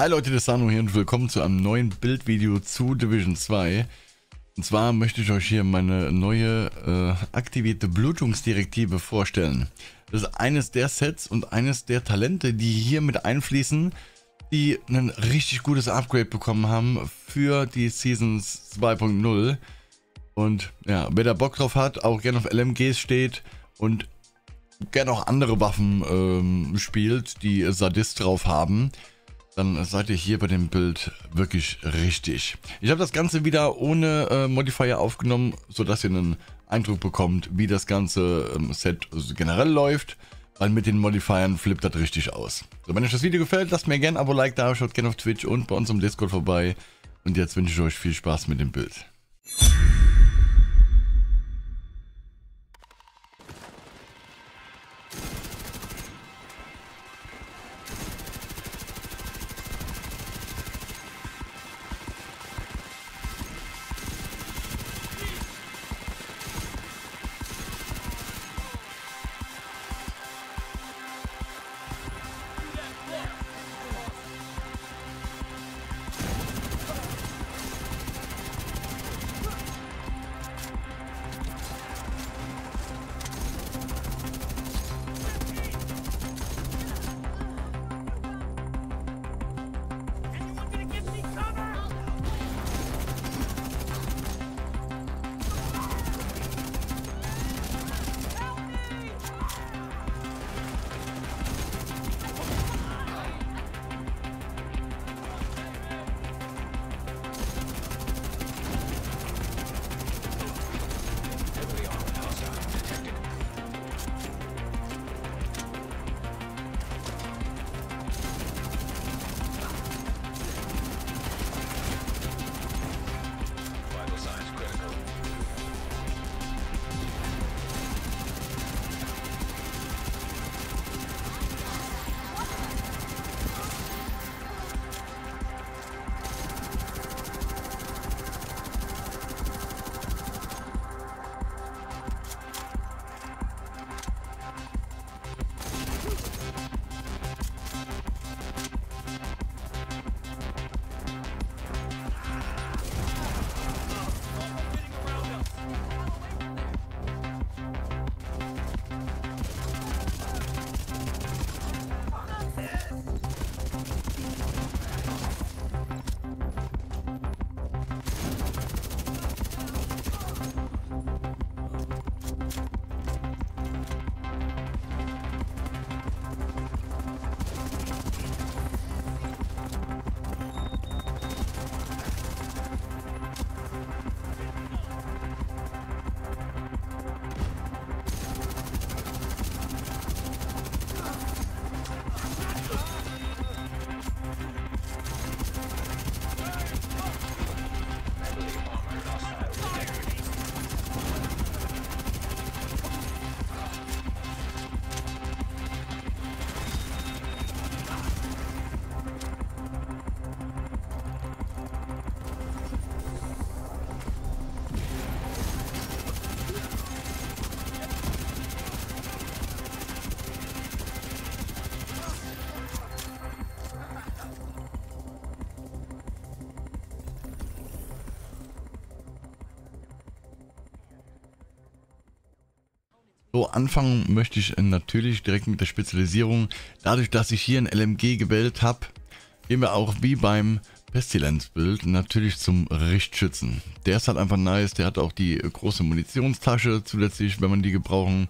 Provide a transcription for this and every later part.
Hi Leute, das ist Sano hier und willkommen zu einem neuen Bildvideo zu Division 2. Und zwar möchte ich euch hier meine neue äh, aktivierte Blutungsdirektive vorstellen. Das ist eines der Sets und eines der Talente, die hier mit einfließen, die ein richtig gutes Upgrade bekommen haben für die Seasons 2.0. Und ja, wer da Bock drauf hat, auch gerne auf LMGs steht und gerne auch andere Waffen ähm, spielt, die Sadist drauf haben, dann seid ihr hier bei dem Bild wirklich richtig. Ich habe das Ganze wieder ohne äh, Modifier aufgenommen, sodass ihr einen Eindruck bekommt, wie das ganze ähm, Set generell läuft. Weil mit den Modifiern flippt das richtig aus. So, wenn euch das Video gefällt, lasst mir gerne ein Abo, Like da, schaut gerne auf Twitch und bei uns im Discord vorbei. Und jetzt wünsche ich euch viel Spaß mit dem Bild. So, anfangen möchte ich natürlich direkt mit der Spezialisierung. Dadurch, dass ich hier ein LMG gewählt habe, gehen wir auch wie beim Pestilenzbild natürlich zum Richtschützen. Der ist halt einfach nice, der hat auch die große Munitionstasche zusätzlich, wenn man die gebrauchen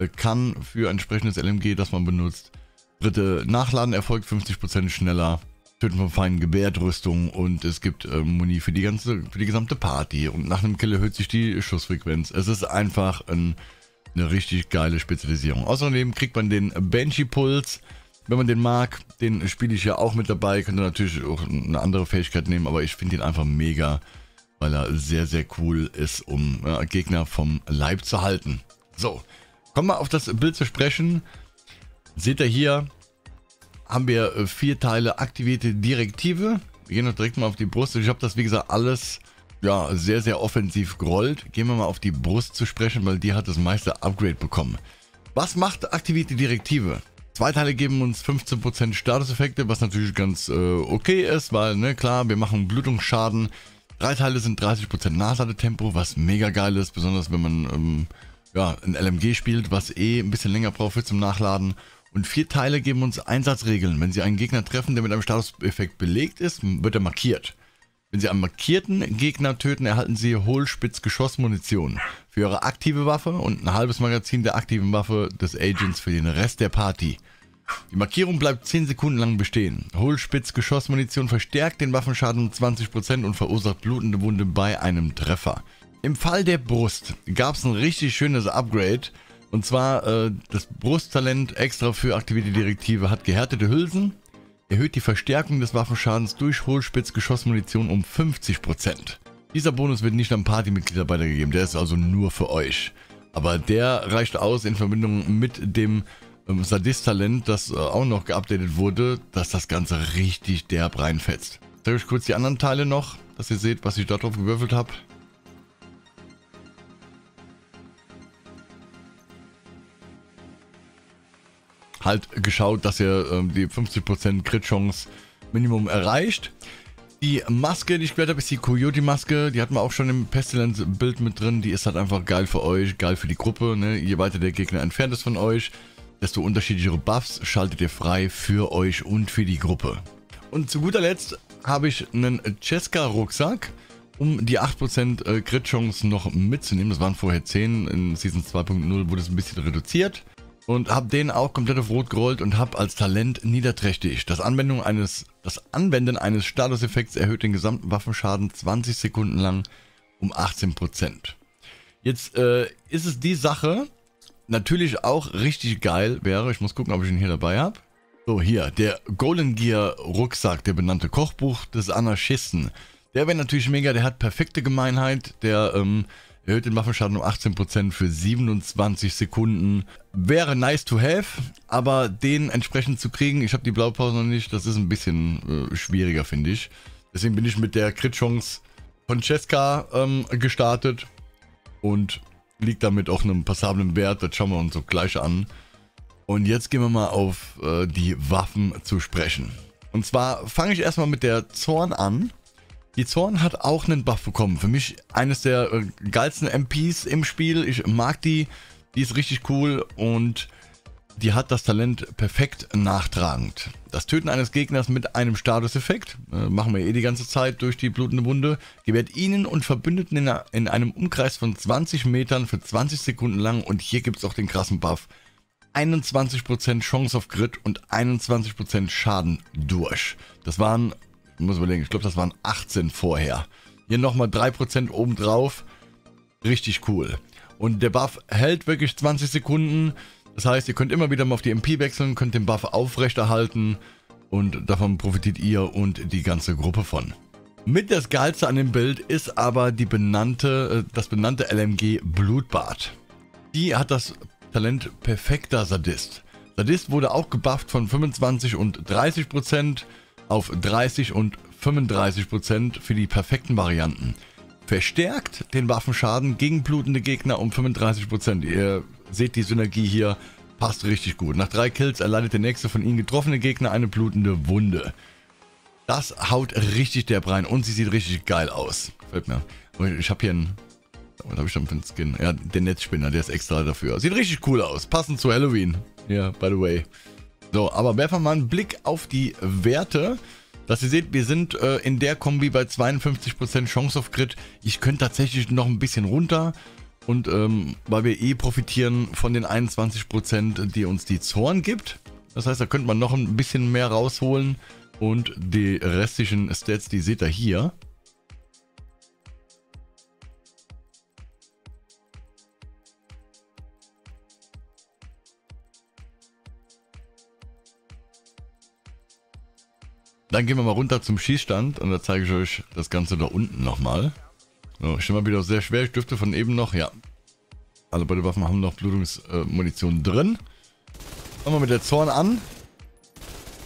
äh, kann für ein entsprechendes LMG, das man benutzt. Dritte Nachladen erfolgt 50% schneller. Töten von feinen Gebärdrüstung und es gibt äh, Muni für die ganze, für die gesamte Party und nach einem Kill erhöht sich die Schussfrequenz. Es ist einfach ein eine richtig geile Spezialisierung. Außerdem kriegt man den Banshee Puls. Wenn man den mag, den spiele ich ja auch mit dabei. Könnte natürlich auch eine andere Fähigkeit nehmen, aber ich finde ihn einfach mega, weil er sehr, sehr cool ist, um ja, Gegner vom Leib zu halten. So, kommen wir auf das Bild zu sprechen. Seht ihr hier, haben wir äh, vier Teile aktivierte Direktive. Wir gehen noch direkt mal auf die Brust. Ich habe das, wie gesagt, alles ja, sehr, sehr offensiv gerollt. Gehen wir mal auf die Brust zu sprechen, weil die hat das meiste Upgrade bekommen. Was macht aktivierte Direktive? Zwei Teile geben uns 15% Statuseffekte, was natürlich ganz äh, okay ist, weil, ne, klar, wir machen Blutungsschaden. Drei Teile sind 30% Nachladetempo, was mega geil ist, besonders wenn man ähm, ja, ein LMG spielt, was eh ein bisschen länger braucht für zum Nachladen. Und vier Teile geben uns Einsatzregeln. Wenn Sie einen Gegner treffen, der mit einem Statuseffekt belegt ist, wird er markiert. Wenn Sie einen markierten Gegner töten, erhalten Sie Hohlspitzgeschossmunition für Ihre aktive Waffe und ein halbes Magazin der aktiven Waffe des Agents für den Rest der Party. Die Markierung bleibt 10 Sekunden lang bestehen. Hohlspitzgeschossmunition verstärkt den Waffenschaden um 20% und verursacht blutende Wunde bei einem Treffer. Im Fall der Brust gab es ein richtig schönes Upgrade. Und zwar äh, das Brusttalent extra für aktivierte Direktive hat gehärtete Hülsen, erhöht die Verstärkung des Waffenschadens durch Hohlspitzgeschossmunition um 50%. Dieser Bonus wird nicht an Partymitglieder weitergegeben, der ist also nur für euch. Aber der reicht aus in Verbindung mit dem ähm, Sadist-Talent, das äh, auch noch geupdatet wurde, dass das Ganze richtig derb reinfetzt. Ich zeige euch kurz die anderen Teile noch, dass ihr seht, was ich da drauf gewürfelt habe. Halt geschaut, dass ihr ähm, die 50% Crit-Chance Minimum erreicht. Die Maske, die ich gewählt habe, ist die Coyote-Maske. Die hatten wir auch schon im Pestilence-Bild mit drin. Die ist halt einfach geil für euch, geil für die Gruppe. Ne? Je weiter der Gegner entfernt ist von euch, desto unterschiedlichere Buffs schaltet ihr frei für euch und für die Gruppe. Und zu guter Letzt habe ich einen Cheska-Rucksack, um die 8% äh, Crit-Chance noch mitzunehmen. Das waren vorher 10. In Season 2.0 wurde es ein bisschen reduziert und habe den auch komplett auf Rot gerollt und habe als Talent niederträchtig. Das, Anwendung eines, das Anwenden eines Statuseffekts erhöht den gesamten Waffenschaden 20 Sekunden lang um 18%. Jetzt äh, ist es die Sache, natürlich auch richtig geil wäre, ich muss gucken, ob ich ihn hier dabei habe. So, hier, der Golden Gear Rucksack, der benannte Kochbuch des Anarchisten. Der wäre natürlich mega, der hat perfekte Gemeinheit, der ähm, Erhöht den Waffenschaden um 18% für 27 Sekunden. Wäre nice to have, aber den entsprechend zu kriegen, ich habe die Blaupause noch nicht, das ist ein bisschen äh, schwieriger, finde ich. Deswegen bin ich mit der Crit-Chance von Cheska ähm, gestartet und liegt damit auch einem passablen Wert. Das schauen wir uns so gleich an. Und jetzt gehen wir mal auf äh, die Waffen zu sprechen. Und zwar fange ich erstmal mit der Zorn an. Die Zorn hat auch einen Buff bekommen. Für mich eines der äh, geilsten MPs im Spiel. Ich mag die. Die ist richtig cool und die hat das Talent perfekt nachtragend. Das Töten eines Gegners mit einem Statuseffekt, äh, machen wir eh die ganze Zeit durch die blutende Wunde, gewährt ihnen und Verbündeten in, in einem Umkreis von 20 Metern für 20 Sekunden lang und hier gibt es auch den krassen Buff. 21% Chance auf Crit und 21% Schaden durch. Das waren ich muss überlegen, ich glaube, das waren 18 vorher. Hier nochmal 3% obendrauf. Richtig cool. Und der Buff hält wirklich 20 Sekunden. Das heißt, ihr könnt immer wieder mal auf die MP wechseln, könnt den Buff aufrechterhalten. Und davon profitiert ihr und die ganze Gruppe von. Mit das Geilste an dem Bild ist aber die benannte, äh, das benannte LMG Blutbad. Die hat das Talent perfekter Sadist. Sadist wurde auch gebufft von 25 und 30 Prozent auf 30 und 35% für die perfekten Varianten. Verstärkt den Waffenschaden gegen blutende Gegner um 35%. Ihr seht die Synergie hier, passt richtig gut. Nach drei Kills erleidet der nächste von ihnen getroffene Gegner eine blutende Wunde. Das haut richtig derb rein und sie sieht richtig geil aus. Gefällt mir. Ich habe hier einen... Was habe ich schon für einen Skin? Ja, der Netzspinner, der ist extra dafür. Sieht richtig cool aus. Passend zu Halloween. Ja, yeah, by the way. So, aber werfen wir mal einen Blick auf die Werte. Dass ihr seht, wir sind äh, in der Kombi bei 52% Chance auf Crit. Ich könnte tatsächlich noch ein bisschen runter. Und ähm, weil wir eh profitieren von den 21%, die uns die Zorn gibt. Das heißt, da könnte man noch ein bisschen mehr rausholen. Und die restlichen Stats, die seht ihr hier. Dann gehen wir mal runter zum Schießstand und da zeige ich euch das Ganze da unten nochmal. So, ich mal wieder sehr schwer, ich dürfte von eben noch, ja. Alle beide Waffen haben noch Blutungsmunition äh, drin. Fangen wir mit der Zorn an.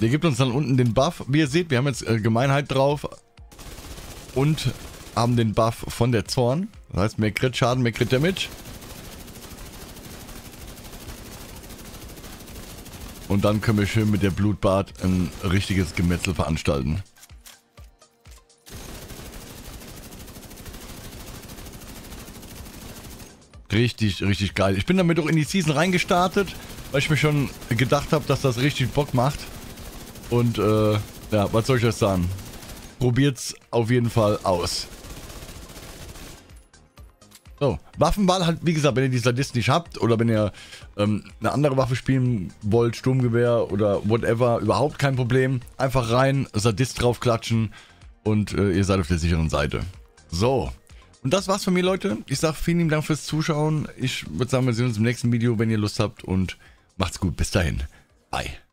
Der gibt uns dann unten den Buff. Wie ihr seht, wir haben jetzt äh, Gemeinheit drauf. Und haben den Buff von der Zorn. Das heißt, mehr Crit-Schaden, mehr Crit-Damage. Und dann können wir schön mit der Blutbad ein richtiges Gemetzel veranstalten. Richtig, richtig geil. Ich bin damit auch in die Season reingestartet, weil ich mir schon gedacht habe, dass das richtig Bock macht. Und äh, ja, was soll ich euch sagen? Probiert's auf jeden Fall aus. So, Waffenwahl halt, wie gesagt, wenn ihr die Sadist nicht habt oder wenn ihr ähm, eine andere Waffe spielen wollt, Sturmgewehr oder whatever, überhaupt kein Problem. Einfach rein, Sadist draufklatschen und äh, ihr seid auf der sicheren Seite. So, und das war's von mir, Leute. Ich sage vielen lieben Dank fürs Zuschauen. Ich würde sagen, wir sehen uns im nächsten Video, wenn ihr Lust habt und macht's gut. Bis dahin. Bye.